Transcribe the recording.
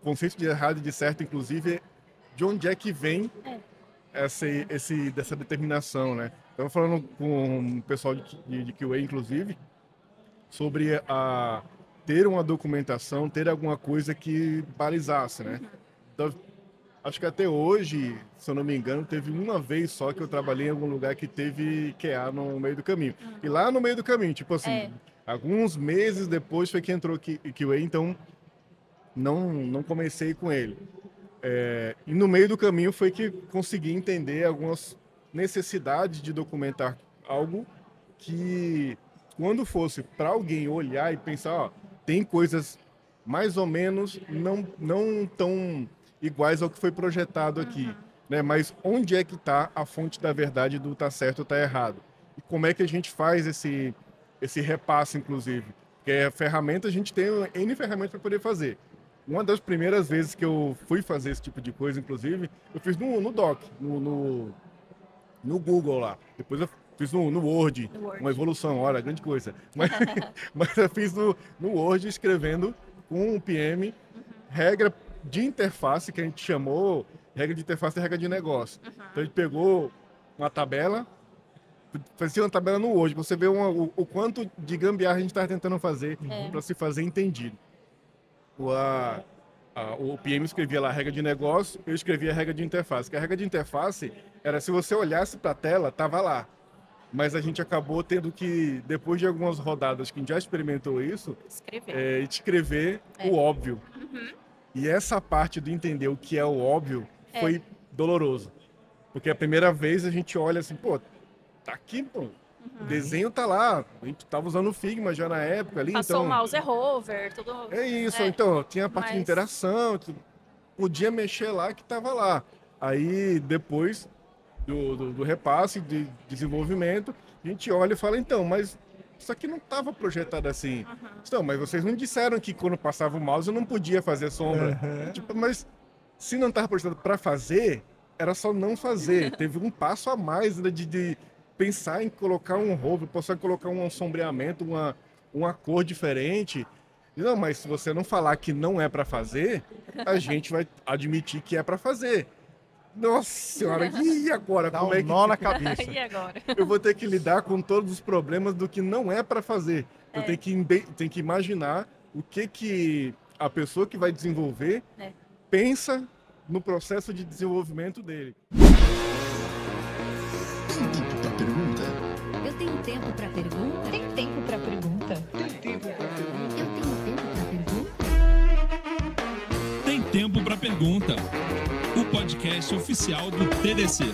o conceito de errado e de certo, inclusive, de onde é que vem É. esse, esse, dessa determinação, né? Estava falando com o pessoal de, de, de QA, inclusive, sobre a ter uma documentação, ter alguma coisa que balizasse, né? Então, acho que até hoje, se eu não me engano, teve uma vez só que eu trabalhei em algum lugar que teve QA no meio do caminho. E lá no meio do caminho, tipo assim, É. alguns meses depois foi que entrou QA, então não, não comecei com ele. É, e no meio do caminho foi que consegui entender algumas necessidades de documentar algo que, quando fosse para alguém olhar e pensar, ó, tem coisas mais ou menos não, não tão iguais ao que foi projetado aqui, né? Mas onde é que está a fonte da verdade do tá certo ou tá errado? E como é que a gente faz esse esse repasse, inclusive? Porque a ferramenta a gente tem N ferramentas para poder fazer. Uma das primeiras vezes que eu fui fazer esse tipo de coisa, inclusive, eu fiz no, no Doc, no, no, no Google lá. Depois eu fiz no, no Word, Word. uma evolução, olha, grande coisa. Mas, mas eu fiz no, no Word escrevendo com o PM regra de interface, que a gente chamou regra de interface e regra de negócio. Então a gente pegou uma tabela, fazia uma tabela no Word, você ver uma- o, o quanto de gambiarra a gente estava tentando fazer É. para se fazer entendido. O, a, a- o PM escrevia lá a regra de negócio, eu escrevia a regra de interface. Que a regra de interface era se você olhasse para a tela, tava lá. Mas a gente acabou tendo que, depois de algumas rodadas que a gente já experimentou isso, Escrever. é, escrever É. o óbvio. E essa parte do entender o que é o óbvio É. foi doloroso. Porque a primeira vez a gente olha assim, pô, tá aqui, pô. O desenho tá lá. A gente tava usando o Figma já na época ali, Passou então. o mouse rover, tudo. É isso, É, então, tinha a parte de mas- interação, tu podia mexer lá que tava lá. Aí depois do, do, do repasse de desenvolvimento, a gente olha e fala, então, mas isso aqui não estava projetado assim. Então, mas vocês não disseram que quando passava o mouse eu não podia fazer sombra. Tipo, mas se não estava projetado para fazer, era só não fazer. Teve um passo a mais né, de, de pensar em colocar um rover, pensar em colocar um sombreamento, uma, uma cor diferente. Não, mas se você não falar que não é para fazer, a gente vai admitir que é para fazer. Nossa senhora, e agora? Dá Como um é que nó na cabeça. E agora? eu vou ter que lidar com todos os problemas do que não é para fazer. Eu É. tenho que, tenho que imaginar o que, que a pessoa que vai desenvolver É. pensa no processo de desenvolvimento dele. Eu tenho tempo pra pergunta? Tem tempo pra pergunta? Eu tenho tempo pra pergunta? Tem Tempo para Pergunta, o podcast oficial do TDC.